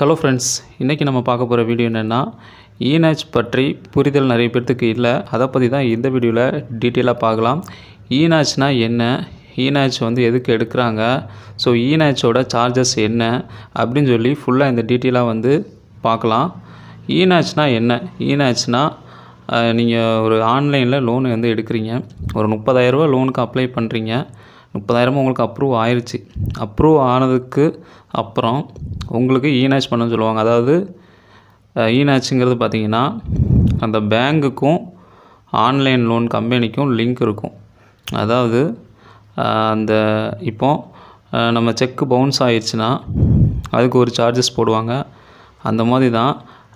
Hello friends இன்றைக்கி நம்ம பார்க்க போகிற வீடியோ என்னென்னா ஈனாச் பற்றி புரிதல் நிறைய பேர்த்துக்கு இல்லை. அதை பற்றி தான் இந்த வீடியோவில் டீட்டெயிலாக பார்க்கலாம். ஈனாச்னா என்ன? ஈனாச் வந்து எதுக்கு எடுக்கிறாங்க? ஸோ ஈனாச்சோட சார்ஜஸ் என்ன? அப்படின்னு சொல்லி ஃபுல்லாக இந்த டீட்டெயிலாக வந்து பார்க்கலாம். ஈனாச்னா என்ன? ஈனாச்னா நீங்கள் ஒரு ஆன்லைனில் லோன் வந்து எடுக்கிறீங்க. ஒரு முப்பதாயிரரூபா லோனுக்கு அப்ளை பண்ணுறீங்க முப்பதாயிரமும் உங்களுக்கு அப்ரூவ் ஆயிடுச்சு அப்ரூவ் ஆனதுக்கு அப்புறம் உங்களுக்கு ஈனாச் பண்ண சொல்லுவாங்க. அதாவது ஈனாச்சுங்கிறது பார்த்தீங்கன்னா அந்த பேங்குக்கும் ஆன்லைன் லோன் கம்பெனிக்கும் லிங்க் இருக்கும். அதாவது அந்த இப்போ நம்ம செக்கு பவுன்ஸ் ஆயிடுச்சுன்னா அதுக்கு ஒரு சார்ஜஸ் போடுவாங்க. அந்த மாதிரி தான்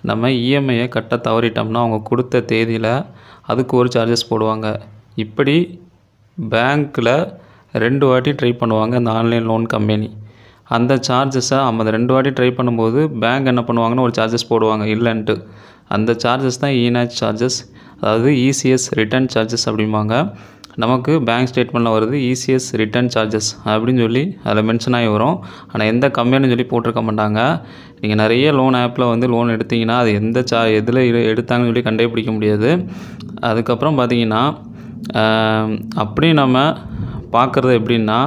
நம்ம இஎம்ஐயை கட்ட தவறிட்டோம்னா அவங்க கொடுத்த தேதியில் அதுக்கு ஒரு சார்ஜஸ் போடுவாங்க. இப்படி பேங்க்கில் ரெண்டு வாட்டி ட்ரை பண்ணுவாங்க அந்த ஆன்லைன் லோன் கம்பெனி அந்த சார்ஜஸை அந்த ரெண்டு வாட்டி ட்ரை பண்ணும்போது பேங்க் என்ன பண்ணுவாங்கன்னு ஒரு சார்ஜஸ் போடுவாங்க இல்லைன்ட்டு. அந்த சார்ஜஸ் தான் ஈனாச் சார்ஜஸ் அதாவது இசிஎஸ் ரிட்டர்ன் சார்ஜஸ் அப்படிம்பாங்க. நமக்கு பேங்க் ஸ்டேட்மெண்ட்டில் வருது இசிஎஸ் ரிட்டர்ன் சார்ஜஸ் அப்படின்னு சொல்லி அதில் மென்ஷன் ஆகி வரும். ஆனால் எந்த கம்பெனின்னு சொல்லி போட்டிருக்க மாட்டாங்க. நீங்கள் நிறைய லோன் ஆப்பில் வந்து லோன் எடுத்தீங்கன்னா அது எந்த சா எதில் எடுத்தாங்கன்னு சொல்லி கண்டுபிடிக்க முடியாது. அதுக்கப்புறம் பார்த்தீங்கன்னா ஆஹ், அப்படி நம்ம பார்க்குறது எப்படின்னா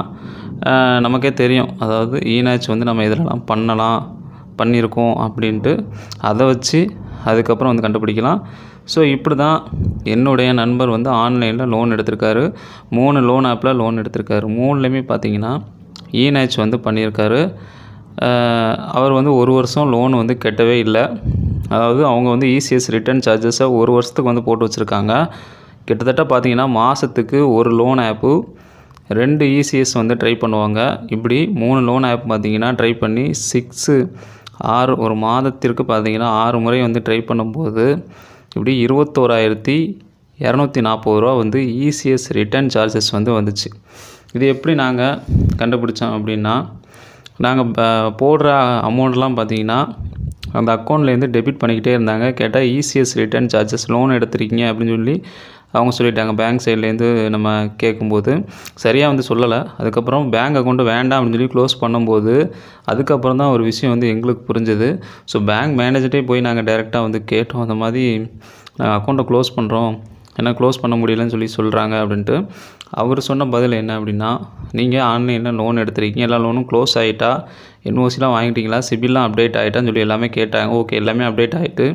நமக்கே தெரியும். அதாவது ஈனாச் வந்து நம்ம இதெல்லாம் பண்ணலாம் பண்ணியிருக்கோம் அப்படின்ட்டு அதை வச்சு அதுக்கப்புறம் வந்து கண்டுபிடிக்கலாம். ஸோ இப்படி தான் என்னுடைய நண்பர் வந்து ஆன்லைனில் லோன் எடுத்திருக்காரு. மூணு லோன் ஆப்பில் லோன் எடுத்திருக்காரு. மூணுலேயுமே பார்த்தீங்கன்னா ஈனாச் வந்து பண்ணியிருக்காரு. அவர் வந்து ஒரு வருஷம் லோன் வந்து கெட்டவே இல்லை. அதாவது அவங்க வந்து இசிஎஸ் ரிட்டர்ன் சார்ஜஸை ஒரு வருஷத்துக்கு வந்து போட்டு வச்சுருக்காங்க. கிட்டத்தட்ட பார்த்தீங்கன்னா மாதத்துக்கு ஒரு லோன் ஆப்பு ரெண்டு இசிஎஸ் வந்து ட்ரை பண்ணுவாங்க. இப்படி மூணு லோன் ஆப் பார்த்தீங்கன்னா ட்ரை பண்ணி சிக்ஸு ஆறு ஒரு மாதத்திற்கு பார்த்தீங்கன்னா ஆறு முறை வந்து ட்ரை பண்ணும்போது இப்படி இருபத்தோராயிரத்தி இரநூத்தி நாற்பது ரூபா வந்து இசிஎஸ் ரிட்டர்ன் சார்ஜஸ் வந்து வந்துச்சு. இது எப்படி நாங்கள் கண்டுபிடிச்சோம் அப்படின்னா நாங்கள் போடுற அமௌண்ட்லாம் பார்த்தீங்கன்னா அந்த அக்கௌண்ட்லேருந்து டெபிட் பண்ணிக்கிட்டே இருந்தாங்க. கேட்டால் இசிஎஸ் ரிட்டர்ன் சார்ஜஸ் லோன் எடுத்துருக்கீங்க அப்படின்னு சொல்லி அவங்க சொல்லிட்டாங்க பேங்க் சைட்லேருந்து நம்ம கேட்கும்போது சரியாக வந்து சொல்லலை. அதுக்கப்புறம் பேங்க் அக்கௌண்ட்டு வேண்டாம் அப்படின்னு சொல்லி க்ளோஸ் பண்ணும்போது அதுக்கப்புறம் தான் ஒரு விஷயம் வந்து எங்களுக்கு புரிஞ்சுது. ஸோ பேங்க் மேனேஜர்கிட்டே போய் நாங்கள் டைரெக்டாக வந்து கேட்டோம். அந்த மாதிரி நாங்கள் அக்கௌண்ட்டை க்ளோஸ் பண்ணுறோம் ஏன்னா க்ளோஸ் பண்ண முடியலன்னு சொல்லி சொல்கிறாங்க அப்படின்ட்டு. அவர் சொன்ன பதில் என்ன அப்படின்னா நீங்கள் ஆன்லைனில் லோன் எடுத்துருக்கீங்க. எல்லா லோனும் க்ளோஸ் ஆகிட்டா என்ஓசிலாம் வாங்கிட்டீங்களா? சிபில்லாம் அப்டேட் ஆகிட்டான்னு சொல்லி எல்லாமே கேட்டாங்க. ஓகே எல்லாமே அப்டேட் ஆகிட்டு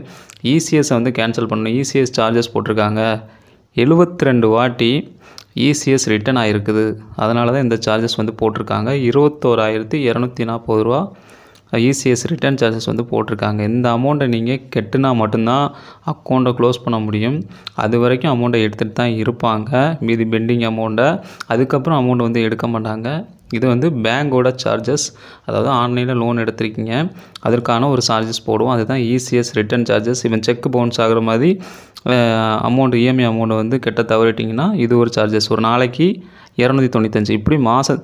இசிஎஸ்ஸை வந்து கேன்சல் பண்ணணும். இசிஎஸ் சார்ஜஸ் போட்டிருக்காங்க. எழுபத்தி ரெண்டு வாட்டி இசிஎஸ் ரிட்டர்ன் ஆகிருக்குது அதனால தான் இந்த சார்ஜஸ் வந்து போட்டிருக்காங்க. இருபத்தோராயிரத்தி இரநூத்தி நாற்பது ரூபா இசிஎஸ் ரிட்டர்ன் சார்ஜஸ் வந்து போட்டிருக்காங்க. இந்த அமௌண்ட்டை நீங்கள் கெட்டுனா மட்டும்தான் அக்கௌண்ட்டை க்ளோஸ் பண்ண முடியும். அது வரைக்கும் அமௌண்ட்டை எடுத்துகிட்டு தான் இருப்பாங்க. மீதி பெண்டிங் அமௌண்ட்டை அதுக்கப்புறம் அமௌண்ட் வந்து எடுக்க மாட்டாங்க. இது வந்து பேங்கோட சார்ஜஸ் அதாவது ஆன்லைனில் லோன் எடுத்திருக்கீங்க. அதற்கான ஒரு சார்ஜஸ் போடுவோம். அதுதான் இசிஎஸ் ரிட்டர்ன் சார்ஜஸ் இவன் செக் பவுன்ஸ் ஆகுற மாதிரி அமௌண்ட் இஎம்ஐ அமௌண்ட்டை வந்து கெட்ட தவறிட்டிங்கன்னா இது ஒரு சார்ஜஸ் ஒரு நாளைக்கு இரநூத்தி தொண்ணூத்தஞ்சு. இப்படி மாத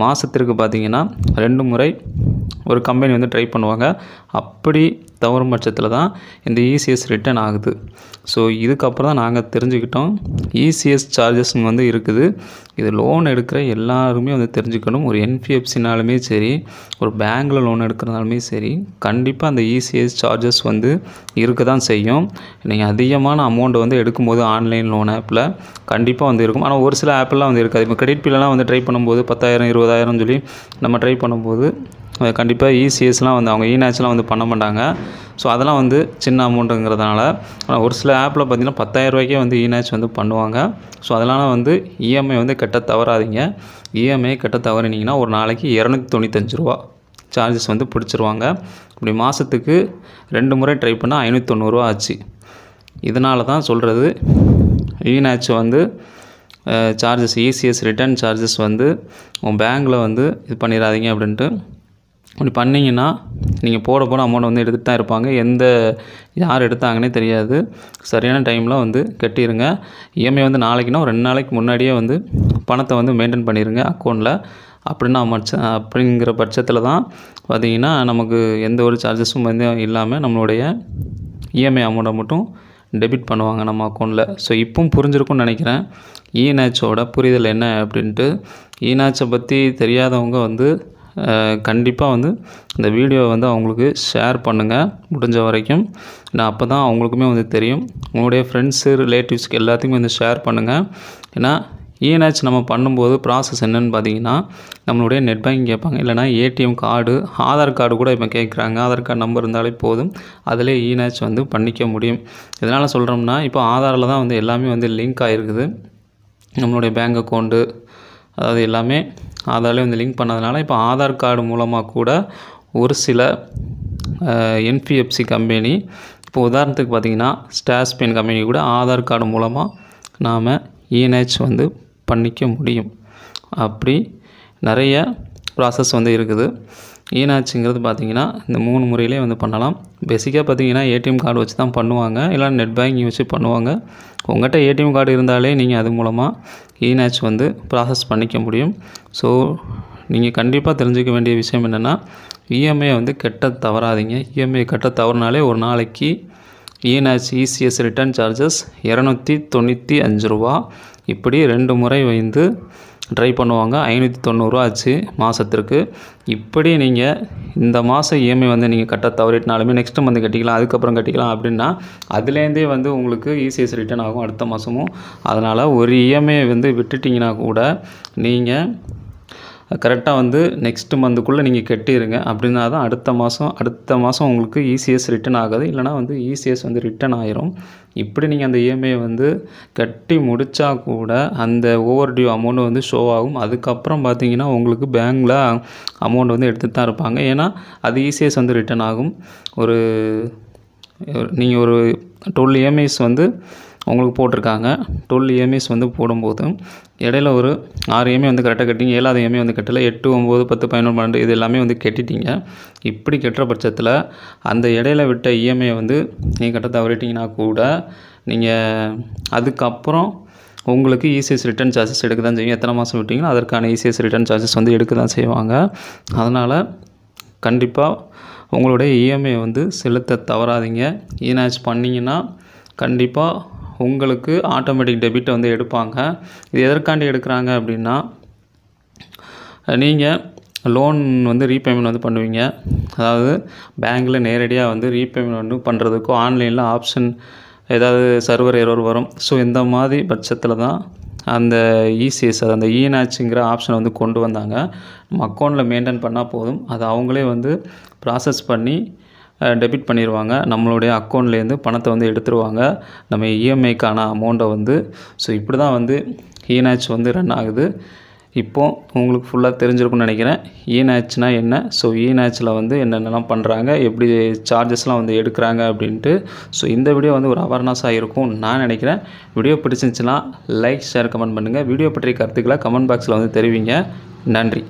மாதத்திற்கு பார்த்தீங்கன்னா ரெண்டு முறை ஒரு கம்பெனி வந்து ட்ரை பண்ணுவாங்க. அப்படி தவறும் பட்சத்தில் தான் இந்த இசிஎஸ் ரிட்டர்ன் ஆகுது. ஸோ இதுக்கப்புறம் தான் நாங்கள் தெரிஞ்சுக்கிட்டோம். இசிஎஸ் சார்ஜஸ்ங்க வந்து இருக்குது. இது லோன் எடுக்கிற எல்லாருமே வந்து தெரிஞ்சுக்கணும். ஒரு என்பிஎஃப்சினாலுமே சரி ஒரு பேங்க்கில் லோன் எடுக்கிறனாலுமே சரி கண்டிப்பாக அந்த இசிஎஸ் சார்ஜஸ் வந்து இருக்க தான் செய்யும். நீங்கள் அதிகமான அமௌண்ட் வந்து எடுக்கும்போது ஆன்லைன் லோன் ஆப்பில் கண்டிப்பாக வந்து இருக்கும். ஆனால் ஒரு சில ஆப்பெல்லாம் வந்து இருக்காது. இப்போ கிரெடிட் பில்லெலாம் வந்து ட்ரை பண்ணும்போது பத்தாயிரம் இருபதாயிரம் சொல்லி நம்ம ட்ரை பண்ணும்போது கண்டிப்பாக இசிஎஸ்லாம் வந்து அவங்க இநாச்லாம் வந்து பண்ண மாட்டாங்க. ஸோ அதெல்லாம் வந்து சின்ன அமௌண்ட்டுங்கிறதுனால ஆனால் ஒரு சில ஆப்பில் பார்த்தீங்கன்னா பத்தாயிரம் ரூபாய்க்கே வந்து இநேச் வந்து பண்ணுவாங்க. ஸோ அதனால் வந்து இஎம்ஐ வந்து கட்ட தவறாதீங்க. இஎம்ஐ கட்ட தவறினீங்கன்னா ஒரு நாளைக்கு இரநூத்தி தொண்ணூத்தஞ்சு ரூபா சார்ஜஸ் வந்து பிடிச்சிருவாங்க. இப்படி மாதத்துக்கு ரெண்டு முறை ட்ரை பண்ணால் ஐநூற்றி தொண்ணூறுரூவா ஆச்சு. இதனால தான் சொல்கிறது இநேச் வந்து சார்ஜஸ் இசிஎஸ் ரிட்டர்ன் சார்ஜஸ் வந்து உங்கள் பேங்க்கில் வந்து இது பண்ணிடாதீங்க அப்படின்ட்டு அப்படி பண்ணிங்கன்னா நீங்கள் போட போட அமௌண்ட் வந்து எடுத்துகிட்டு தான் இருப்பாங்க. எந்த யார் எடுத்தாங்கன்னே தெரியாது. சரியான டைமில் வந்து கட்டிடுங்க இஎம்ஐ வந்து நாளைக்குன்னா ஒரு ரெண்டு நாளைக்கு முன்னாடியே வந்து பணத்தை வந்து மெயின்டைன் பண்ணிடுங்க அக்கௌண்ட்டில் அப்படின்னா மச்ச அப்படிங்கிற பட்சத்தில் தான் பார்த்தீங்கன்னா நமக்கு எந்த ஒரு சார்ஜஸும் வந்து இல்லாமல் நம்மளுடைய இஎம்ஐ அமௌண்ட்டை மட்டும் டெபிட் பண்ணுவாங்க நம்ம அக்கௌண்ட்டில் ஸோ இப்பவும் புரிஞ்சிருக்கும்னு நினைக்கிறேன். ஈநாச்சோட புரிதல் என்ன அப்படின்ட்டு ஈநாச்சை பற்றி தெரியாதவங்க வந்து கண்டிப்பாக வந்து இந்த வீடியோவை வந்து அவங்களுக்கு ஷேர் பண்ணுங்கள் முடிஞ்ச வரைக்கும் நான் அப்போ தான் அவங்களுக்குமே வந்து தெரியும். உங்களுடைய ஃப்ரெண்ட்ஸு ரிலேட்டிவ்ஸ்க்கு எல்லாத்துக்குமே வந்து ஷேர் பண்ணுங்கள் ஏன்னா இஎன்ஹெச் நம்ம பண்ணும்போது ப்ராசஸ் என்னென்னு பார்த்தீங்கன்னா நம்மளுடைய நெட் பேங்கிங் கேட்பாங்க. இல்லைனா ஏடிஎம் கார்டு ஆதார் கார்டு கூட இப்போ கேட்குறாங்க. ஆதார் கார்டு நம்பர் இருந்தாலே போதும். அதிலே இஎன்ஹெச் வந்து பண்ணிக்க முடியும். இதனால் சொல்கிறோம்னா இப்போ ஆதாரில் தான் வந்து எல்லாமே வந்து லிங்க் ஆகிருக்குது நம்மளுடைய பேங்க் அக்கௌண்ட்டு அதாவது எல்லாமே ஆதார்லேயே வந்து லிங்க் பண்ணதுனால இப்போ ஆதார் கார்டு மூலமாக கூட ஒரு சில என்பிஎஃப்சி கம்பெனி இப்போ உதாரணத்துக்கு பார்த்தீங்கன்னா ஸ்டாஸ் பெயின் கம்பெனி கூட ஆதார் கார்டு மூலமாக நாம் இஎன்ஹெச் வந்து பண்ணிக்க முடியும். அப்படி நிறைய ப்ராசஸ் வந்து இருக்குது. ஈனாச்சுங்கிறது பார்த்திங்கன்னா இந்த மூணு முறையிலே வந்து பண்ணலாம். பேசிக்காக பார்த்தீங்கன்னா ஏடிஎம் கார்டு வச்சு தான் பண்ணுவாங்க. இல்லை நெட் பேங்கிங் வச்சு பண்ணுவாங்க. உங்கள்கிட்ட ஏடிஎம் கார்டு இருந்தாலே நீங்கள் அது மூலமாக ஈனாச் வந்து ப்ராசஸ் பண்ணிக்க முடியும். ஸோ நீங்கள் கண்டிப்பாக தெரிஞ்சுக்க வேண்டிய விஷயம் என்னென்னா இஎம்ஐயை வந்து கெட்ட தவறாதீங்க. இஎம்ஐ கெட்ட தவறுனாலே ஒரு நாளைக்கு இஎன்ஹெச் இசிஎஸ் ரிட்டர்ன் சார்ஜஸ் இரநூத்தி தொண்ணூற்றி அஞ்சு ரூபா. இப்படி ரெண்டு முறை வந்து ட்ரை பண்ணுவாங்க. ஐநூற்றி தொண்ணூறுரூவா ஆச்சு மாதத்திற்கு இப்படி நீங்கள் இந்த மாதம் இஎம்ஐ வந்து நீங்கள் கட்ட தவறிட்டினாலுமே நெக்ஸ்ட் மந்த் கட்டிக்கலாம் அதுக்கப்புறம் கட்டிக்கலாம் அப்படின்னா அதுலேருந்தே வந்து உங்களுக்கு இசிஎஸ் ரிட்டர்ன் ஆகும் அடுத்த மாதமும் அதனால் ஒரு இஎம்ஐ வந்து விட்டுட்டிங்கன்னா கூட நீங்கள் கரெக்டாக வந்து நெக்ஸ்ட் மந்த்துக்குள்ளே நீங்கள் கட்டிடுங்க அப்படின்னா தான் அடுத்த மாதம் அடுத்த மாதம் உங்களுக்கு இசிஎஸ் ரிட்டன் ஆகாது. இல்லைனா வந்து இசிஎஸ் வந்து ரிட்டர்ன் ஆயிரும். இப்படி நீங்கள் அந்த இஎம்ஐ வந்து கட்டி முடித்தா கூட அந்த ஓவர் டியூ அமௌண்ட் வந்து ஷோ ஆகும். அதுக்கப்புறம் பார்த்தீங்கன்னா உங்களுக்கு பேங்க்கில் அமௌண்ட் வந்து எடுத்துகிட்டு தான் இருப்பாங்க. ஏன்னா அது இசிஎஸ் வந்து ரிட்டன் ஆகும். ஒரு நீங்கள் ஒரு டுவெல் இஎம்ஐஸ் வந்து உங்களுக்கு போட்டிருக்காங்க. டுவெல் இஎம்ஐஸ் வந்து போடும்போது இடையில ஒரு ஆறு இஎம்ஐ வந்து கரெக்டாக கட்டிங்க ஏழாவது இஎம்ஐ வந்து கட்டலை. எட்டு ஒம்பது பத்து பதினொன்று பன்னெண்டு இது எல்லாமே வந்து கட்டிட்டீங்க. இப்படி கட்டுற பட்சத்தில் அந்த இடையில விட்ட இஎம்ஐயை வந்து நீங்கள் கட்ட தவறிட்டிங்கன்னா கூட நீங்கள் அதுக்கப்புறம் உங்களுக்கு இசிஎஸ் ரிட்டர்ன் சார்ஜஸ் எடுக்க தான் செய்யும் எத்தனை மாதம் விட்டிங்கன்னா அதற்கான இசிஎஸ் ரிட்டர்ன் சார்ஜஸ் வந்து எடுக்க தான் செய்வாங்க. அதனால் கண்டிப்பாக உங்களுடைய இஎம்ஐ வந்து செலுத்த தவறாதீங்க. ஈனாச் பண்ணிங்கன்னா கண்டிப்பாக உங்களுக்கு ஆட்டோமேட்டிக் டெபிட்டை வந்து எடுப்பாங்க. இது எதற்காண்டி எடுக்கிறாங்க அப்படின்னா நீங்கள் லோன் வந்து ரீபேமெண்ட் வந்து பண்ணுவீங்க. அதாவது பேங்க்கில் நேரடியாக வந்து ரீபேமெண்ட் வந்து பண்ணுறதுக்கோ ஆன்லைனில் ஆப்ஷன் ஏதாவது சர்வர் எரர் வரும். ஸோ இந்த மாதிரி பட்சத்தில் தான் அந்த இசிஎஸ் அது அந்த இஎன்ஆச்சுங்கிற ஆப்ஷனை வந்து கொண்டு வந்தாங்க. நம்ம அக்கௌண்ட்டில் மெயின்டைன் பண்ணால் போதும். அது அவங்களே வந்து ப்ராசஸ் பண்ணி டெபிட் பண்ணிடுவாங்க நம்மளுடைய அக்கௌண்ட்லேருந்து பணத்தை வந்து எடுத்துருவாங்க. நம்ம இஎம்ஐக்கான அமௌண்ட்டை வந்து ஸோ இப்படி தான் வந்து இஎன்ஹெச் வந்து ரன் ஆகுது. இப்போது உங்களுக்கு ஃபுல்லாக தெரிஞ்சிருக்கும்னு நினைக்கிறேன். இஎன்ஹெச்னால் என்ன? ஸோ இஎன்ஹெச்சில் வந்து என்னென்னலாம் பண்ணுறாங்க எப்படி சார்ஜஸ்லாம் வந்து எடுக்கிறாங்க அப்படின்ட்டு ஸோ இந்த வீடியோ வந்து ஒரு அவேர்னஸாக இருக்கும் நான் நினைக்கிறேன். வீடியோ பிடிச்சிருந்துச்சுன்னா லைக் ஷேர் கமெண்ட் பண்ணுங்கள் வீடியோ பற்றிய கருத்துக்களை கமெண்ட் பாக்ஸில் வந்து தெரிவிங்க. நன்றி.